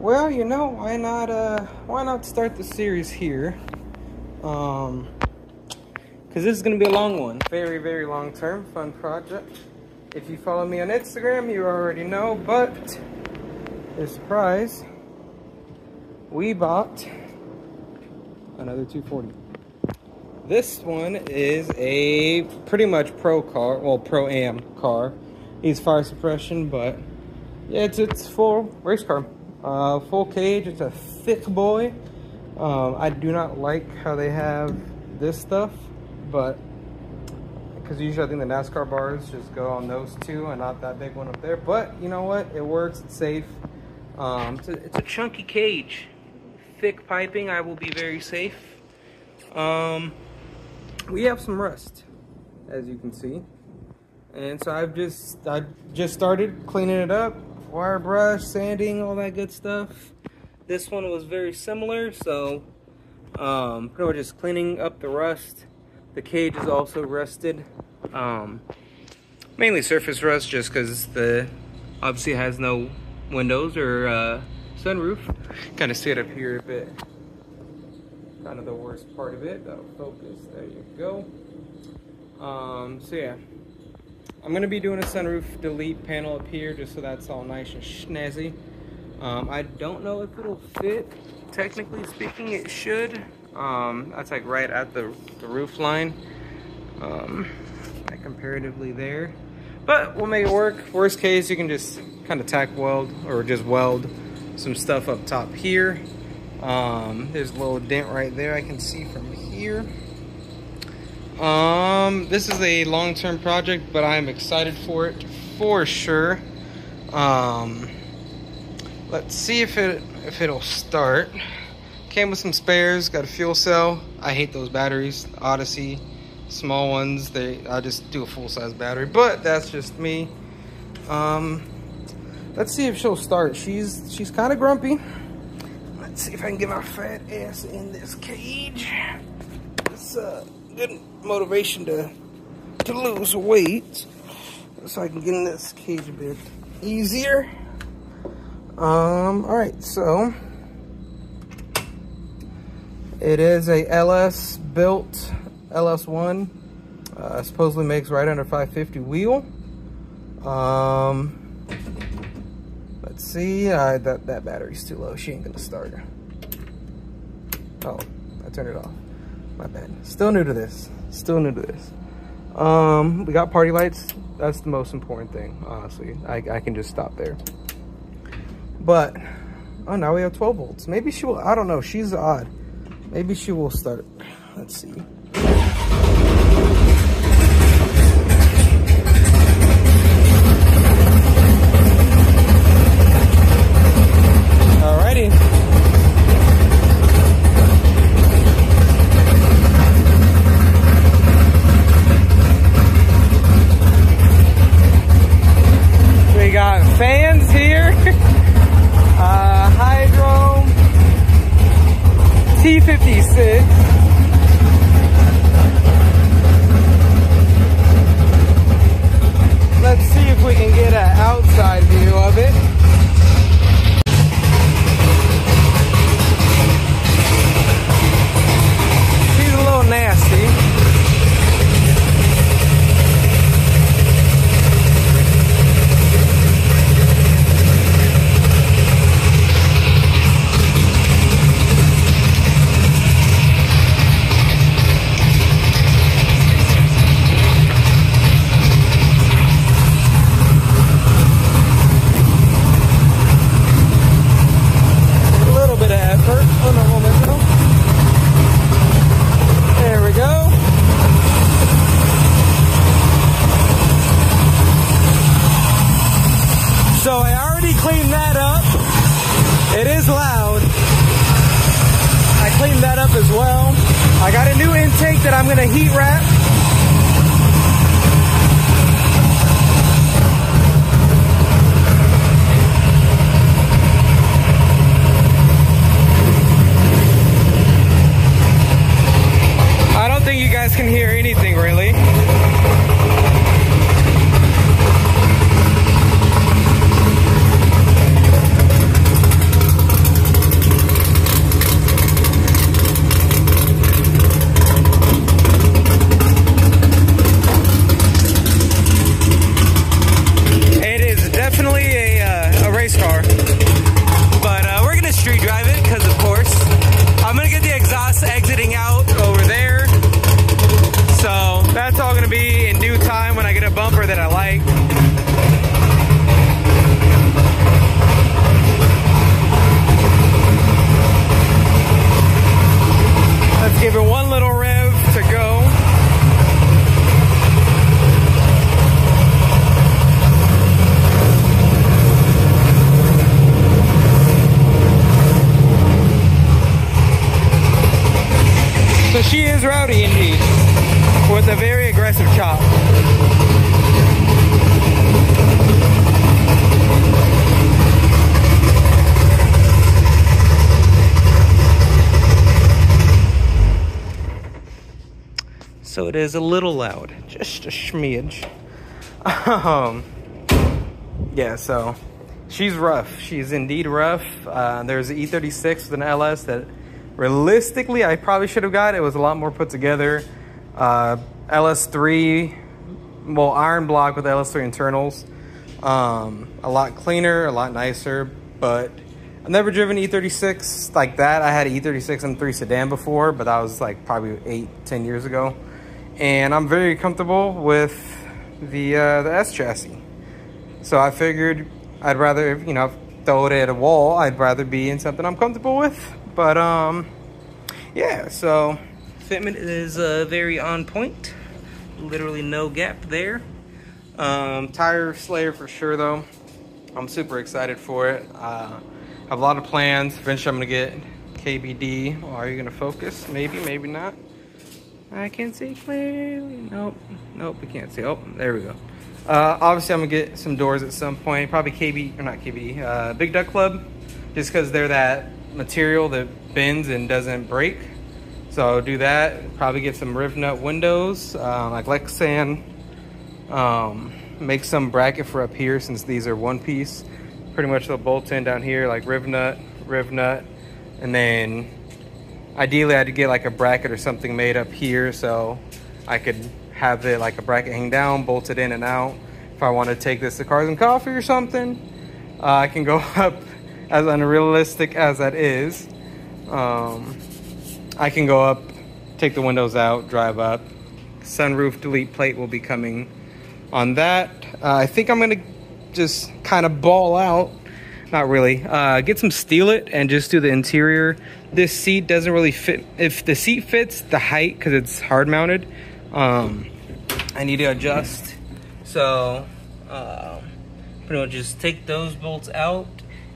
Well, you know, why not uh why not start the series here? Um cuz this is going to be a long one. Very very long term fun project. If you follow me on Instagram, you already know, but a surprise. We bought another 240. This one is a pretty much pro car, well pro am car. Needs fire suppression, but yeah, it's it's full race car. Uh, full cage, it's a thick boy. Um, I do not like how they have this stuff, but because usually I think the NASCAR bars just go on those two and not that big one up there. But you know what? It works, it's safe. Um, it's, a, it's a chunky cage. Thick piping, I will be very safe. Um, we have some rust, as you can see. And so I've just, I just started cleaning it up, wire brush, sanding, all that good stuff. This one was very similar, so um, pretty just cleaning up the rust. The cage is also rusted. Um, mainly surface rust just because the obviously has no windows or uh, sunroof. Kind of see it up here a bit. Kind of the worst part of it. That'll focus. There you go. Um, so yeah, I'm gonna be doing a sunroof delete panel up here just so that's all nice and snazzy. Um, I don't know if it'll fit. Technically speaking, it should. Um, that's like right at the, the roof line. Um, like comparatively there. But we'll make it work. Worst case, you can just kind of tack weld or just weld some stuff up top here. Um, there's a little dent right there I can see from here. Um, this is a long-term project, but I'm excited for it for sure. Um, let's see if it if it'll start. Came with some spares, got a fuel cell. I hate those batteries, Odyssey, small ones. They I just do a full-size battery, but that's just me. Um, let's see if she'll start. She's she's kind of grumpy. Let's see if I can get my fat ass in this cage. It's uh good motivation to to lose weight so I can get in this cage a bit easier. Um, all right, so it is a LS built LS1. Uh, supposedly makes right under 550 wheel. Um, let's see. Uh, that that battery's too low. She ain't gonna start. Oh, I turned it off. My bad. Still new to this. Still new to this. Um, we got party lights. That's the most important thing, honestly. I, I can just stop there. But, oh, now we have 12 volts. Maybe she will, I don't know. She's odd. Maybe she will start. Let's see. Is rowdy indeed, with a very aggressive chop. So it is a little loud, just a smidge. Um, yeah, so she's rough. She's indeed rough. Uh, there's an E36 with an LS that realistically I probably should have got. It was a lot more put together. Uh, LS3, well, iron block with LS3 internals. Um, a lot cleaner, a lot nicer, but I've never driven E36 like that. I had an E36 M3 sedan before, but that was like probably eight, ten years ago. And I'm very comfortable with the, uh, the S chassis. So I figured I'd rather, you know, throw it at a wall. I'd rather be in something I'm comfortable with. But um, yeah, so fitment is uh, very on point. Literally no gap there. Um, tire slayer for sure though. I'm super excited for it. Uh, have a lot of plans. Eventually I'm gonna get KBD. Are you gonna focus? Maybe, maybe not. I can't see clearly. Nope, nope, we can't see. Oh, there we go. Uh, obviously, I'm gonna get some doors at some point. Probably KB or not KB, uh, Big Duck Club, just because they're that material that bends and doesn't break. So do that. Probably get some riv nut windows, uh, like Lexan. Um, make some bracket for up here since these are one piece. Pretty much they'll bolt in down here like riv nut, riv nut, and then ideally I'd get like a bracket or something made up here so I could have it like a bracket hang down, bolted in and out. If I want to take this to Cars and Coffee or something, uh, I can go up as unrealistic as that is. Um, I can go up, take the windows out, drive up. Sunroof delete plate will be coming on that. Uh, I think I'm to just kind of ball out. Not really. Uh, get some Steel-It and just do the interior. This seat doesn't really fit. If the seat fits the height, because it's hard mounted, um, I need to adjust. So, uh, pretty much just take those bolts out.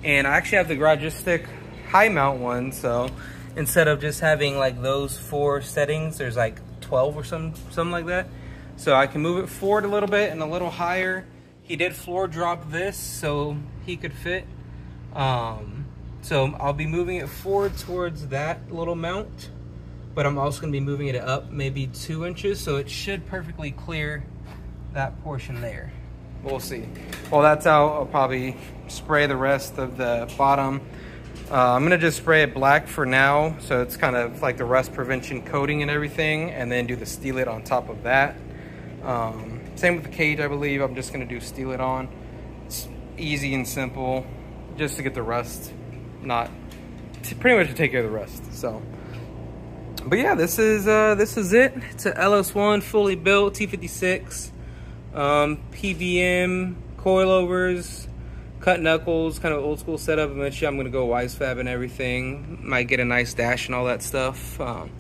And I actually have the Garagistic high mount one. So instead of just having like those four settings, there's like 12 or some, something like that. So I can move it forward a little bit and a little higher. He did floor drop this so he could fit. Um, so I'll be moving it forward towards that little mount but I'm also gonna be moving it up maybe two inches, so it should perfectly clear that portion there. We'll see. Well, that's out. I'll probably spray the rest of the bottom. Uh, I'm gonna just spray it black for now, so it's kind of like the rust prevention coating and everything, and then do the Steel-It on top of that. Um, same with the cage, I believe. I'm just gonna do Steel-It on. It's easy and simple, just to get the rust, not, pretty much to take care of the rust, so but yeah, this is uh, this is it. It's a LS1 fully built T56, um, PVM coilovers, cut knuckles, kind of old school setup. Eventually, I'm gonna go Wisefab and everything. Might get a nice dash and all that stuff. Um,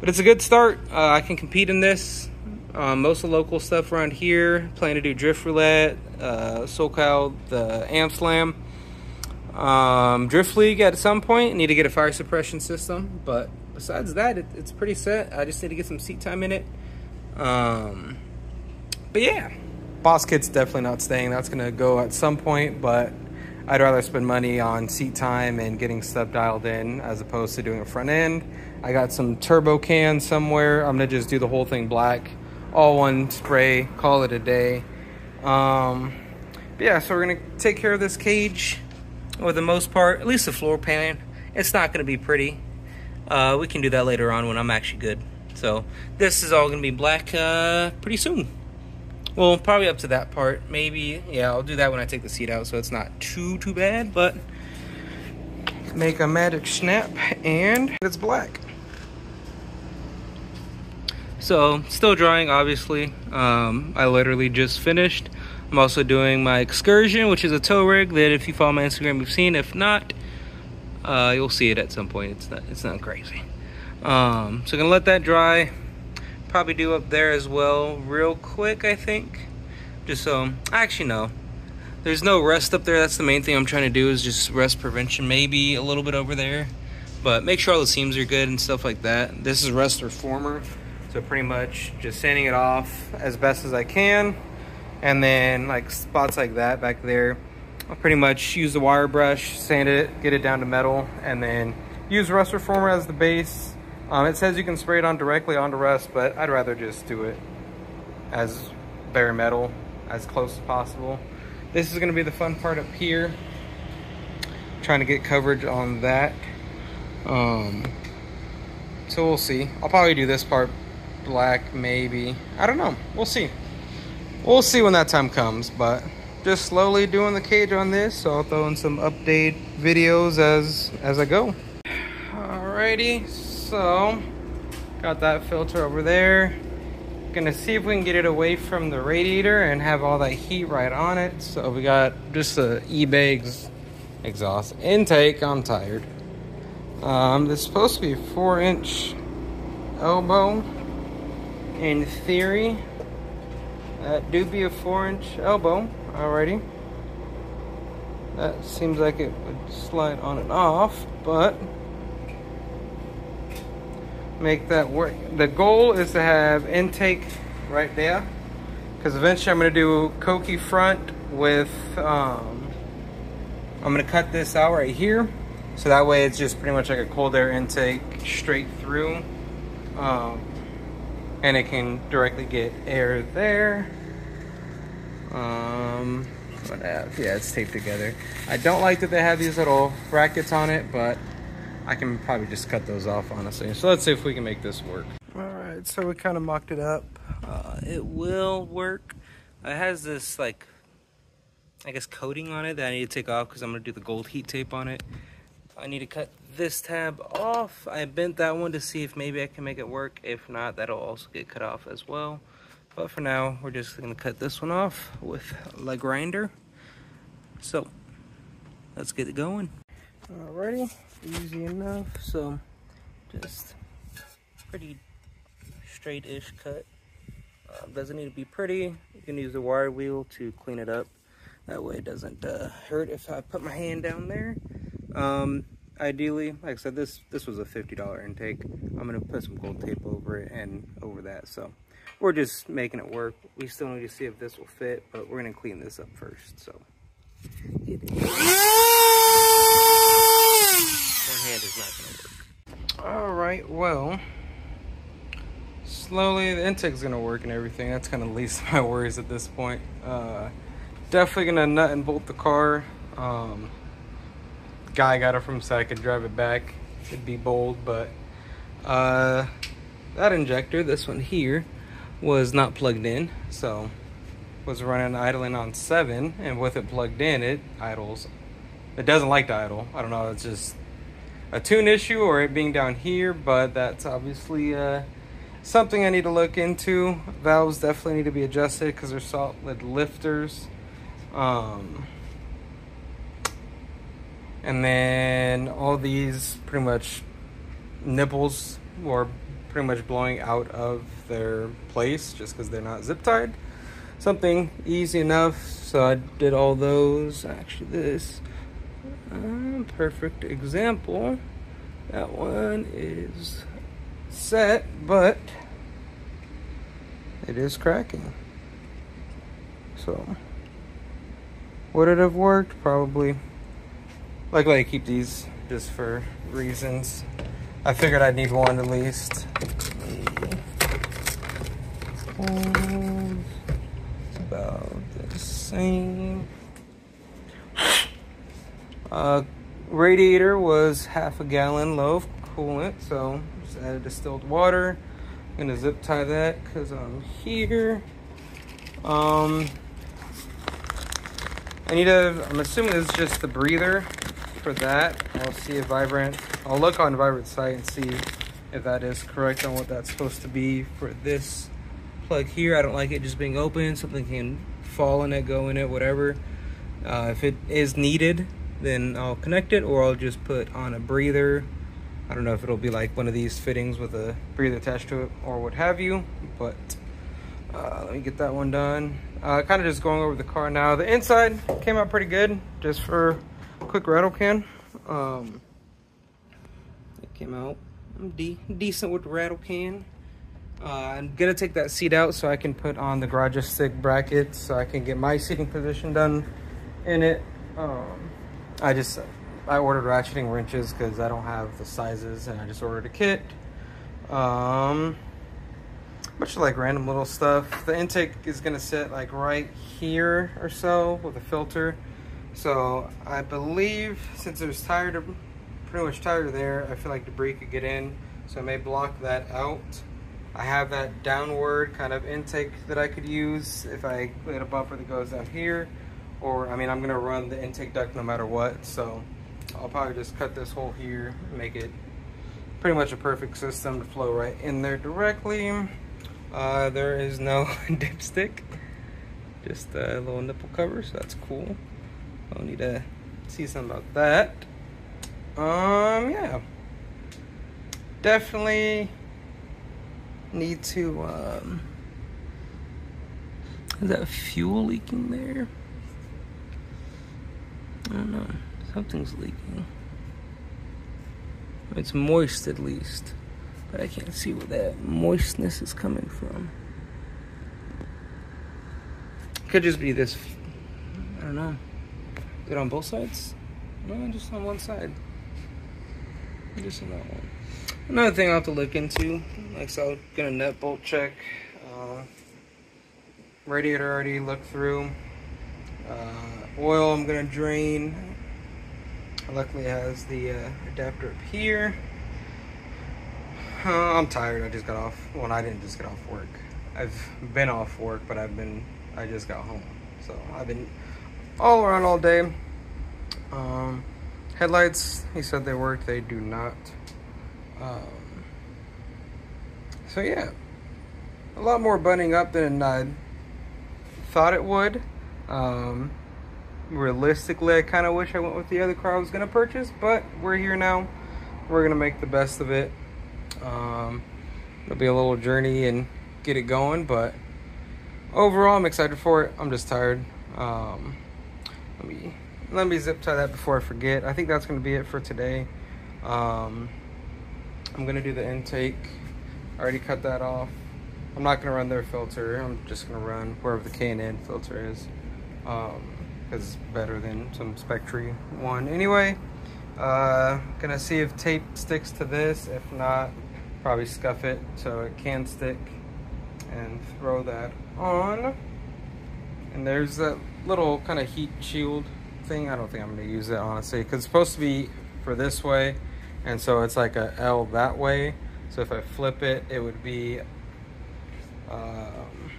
but it's a good start. Uh, I can compete in this. Um, most of the local stuff around here. Plan to do drift roulette, uh, SoCal, the Amslam. Um, drift league at some point. Need to get a fire suppression system, but besides that, it, it's pretty set. I just need to get some seat time in it. Um, but yeah, Boss Kit's definitely not staying. That's going to go at some point, but I'd rather spend money on seat time and getting stuff dialed in as opposed to doing a front end. I got some turbo cans somewhere. I'm going to just do the whole thing black. All one spray, call it a day. Um, but yeah, so we're going to take care of this cage for the most part, at least the floor pan. It's not going to be pretty. Uh, we can do that later on when I'm actually good. So this is all going to be black uh, pretty soon. Well, probably up to that part. Maybe, yeah, I'll do that when I take the seat out so it's not too, too bad. But make a magic snap and it's black. So still drying, obviously. Um, I literally just finished. I'm also doing my excursion, which is a tow rig that if you follow my Instagram, you've seen. If not, uh, you'll see it at some point. It's not it's not crazy. Um, so gonna let that dry. Probably do up there as well, real quick. I think. Just so actually no, there's no rust up there. That's the main thing I'm trying to do is just rust prevention. Maybe a little bit over there, But make sure all the seams are good and stuff like that. This is rust reformer. So pretty much just sanding it off as best as I can. And then like spots like that back there, I'll pretty much use the wire brush, sand it, get it down to metal, and then use rust reformer as the base. Um, it says you can spray it on directly onto rust, but I'd rather just do it as bare metal, as close as possible. This is gonna be the fun part up here. Trying to get coverage on that. Um, so we'll see. I'll probably do this part black, maybe. I don't know. We'll see. We'll see when that time comes, but just slowly doing the cage on this. So I'll throw in some update videos as, as I go. Alrighty, so got that filter over there. Gonna see if we can get it away from the radiator and have all that heat right on it. So we got just the eBay exhaust intake. I'm tired. Um, supposed to be a four inch elbow. In theory, that do be a four inch elbow already. That seems like it would slide on and off, but make that work. The goal is to have intake right there because eventually I'm going to do Kouki front with, um, I'm going to cut this out right here. So that way it's just pretty much like a cold air intake straight through. Um, and it can directly get air there. Um, what? Yeah, it's taped together. I don't like that they have these little brackets on it, but I can probably just cut those off, honestly. So let's see if we can make this work. All right, so we kind of mocked it up. Uh, it will work. It has this, like, I guess coating on it that I need to take off because I'm going to do the gold heat tape on it. I need to cut this tab off. I bent that one to see if maybe I can make it work. If not, that'll also get cut off as well. But for now, we're just going to cut this one off with a grinder. So, let's get it going. Alrighty, easy enough. So, just pretty straight-ish cut. Uh, doesn't need to be pretty. You can use the wire wheel to clean it up. That way it doesn't uh, hurt if I put my hand down there. Um, ideally, like I said, this this was a $50 intake. I'm to put some gold tape over it and over that. So we're just making it work. We still need to see if this will fit, but we're to clean this up first. So hand is not going to work. All right, well, slowly the intake's going to work and everything. That's kind of least my worries at this point. Uh, definitely going to nut and bolt the car. Um, guy got it from so I could drive it back. It'd be bold, but uh, that injector, this one here, was not plugged in, so was running idling on seven, and with it plugged in, it idles. It doesn't like to idle. I don't know. It's just a tune issue or it being down here, but that's obviously uh, something I need to look into. Valves definitely need to be adjusted because they're solid lifters. Um, and then all these pretty much nipples were pretty much blowing out of their place just because they're not zip tied something easy enough so I did all those actually this uh, perfect example that one is set but it is cracking so would it have worked probably Luckily, I keep these just for reasons. I figured I'd need one at least. It's about the same. Uh, radiator was half a gallon low of coolant, so just added distilled water. I'm gonna zip tie that because I'm here. Um, I need a, I'm assuming it's just the breather for that. I'll see if Vibrant, I'll look on Vibrant site and see if that is correct on what that's supposed to be for this plug here. I don't like it just being open. Something can fall in it, go in it, whatever. Uh, if it is needed, then I'll connect it or I'll just put on a breather. I don't know if it'll be like one of these fittings with a breather attached to it or what have you, but uh, let me get that one done. Uh, kind of just going over the car now. The inside came out pretty good just for a quick rattle can. Um, came out de decent with the rattle can. Uh, I'm gonna take that seat out so I can put on the Garagistic brackets so I can get my seating position done in it. Um, I just, I ordered ratcheting wrenches because I don't have the sizes and I just ordered a kit. Um, of like random little stuff. The intake is gonna sit like right here or so with a filter. So I believe since there's tire, pretty much tire there, I feel like debris could get in. So I may block that out. I have that downward kind of intake that I could use if I get a bumper that goes down here. Or, I mean, I'm gonna run the intake duct no matter what. So I'll probably just cut this hole here, make it pretty much a perfect system to flow right in there directly. Uh, there is no dipstick, just a little nipple cover, so that's cool. I'll need to see something about that. Um, yeah. Definitely need to, um, is that fuel leaking there? Don't know. Something's leaking. It's moist at least. But I can't see where that moistness is coming from. Could just be this. I don't know. It on both sides? No, just on one side. Just on that one. Another thing I'll have to look into. Like, so I'm gonna nut bolt check. Uh, radiator already looked through. Uh, oil I'm gonna drain. Luckily, it has the uh, adapter up here. Uh, I'm tired. I just got off. Well, I didn't just get off work. I've been off work, but I've been. I just got home, so I've been all around all day. Um, headlights. He said they work, They do not. Um, so yeah, a lot more bunning up than I thought it would. Um, realistically, I kind of wish I went with the other car I was gonna purchase, but we're here now. We're gonna make the best of it. Um, it'll be a little journey and get it going, but overall, I'm excited for it. I'm just tired. Um, let me let me zip tie that before I forget. I think that's gonna be it for today. Um, I'm gonna do the intake. I already cut that off. I'm not gonna run their filter. I'm just gonna run wherever the K&N filter is. Um, because it's better than some Spectre one. Anyway, uh, gonna see if tape sticks to this. If not, probably scuff it so it can stick and throw that on. And there's that little kind of heat shield thing. I don't think I'm gonna use it honestly because it's supposed to be for this way. And so it's like a L that way. So if I flip it, it would be um,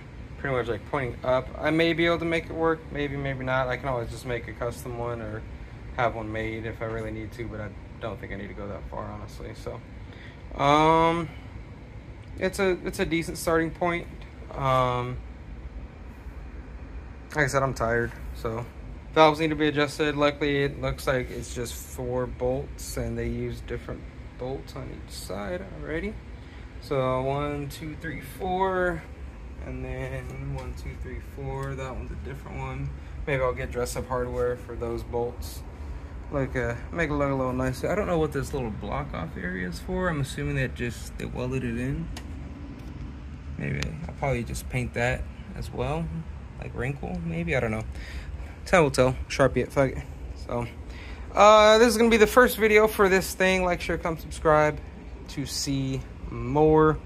pretty much like pointing up. I may be able to make it work, maybe, maybe not. I can always just make a custom one or have one made if I really need to, but I don't think I need to go that far, honestly. So, um, it's a it's a decent starting point. Um, like I said, I'm tired, so valves need to be adjusted. Luckily, it looks like it's just four bolts, and they use different bolts on each side already. So one, two, three, four, and then one, two, three, four. That one's a different one. Maybe I'll get dress up hardware for those bolts like uh, make it look a little nicer. I don't know what this little block off area is for. I'm assuming that just they welded it in. Maybe I'll probably just paint that as well, like wrinkle maybe. I don't know. Time will tell. Sharpie it. Fuck it. So, uh, this is gonna be the first video for this thing. Like, share, come subscribe to see more.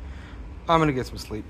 I'm gonna get some sleep.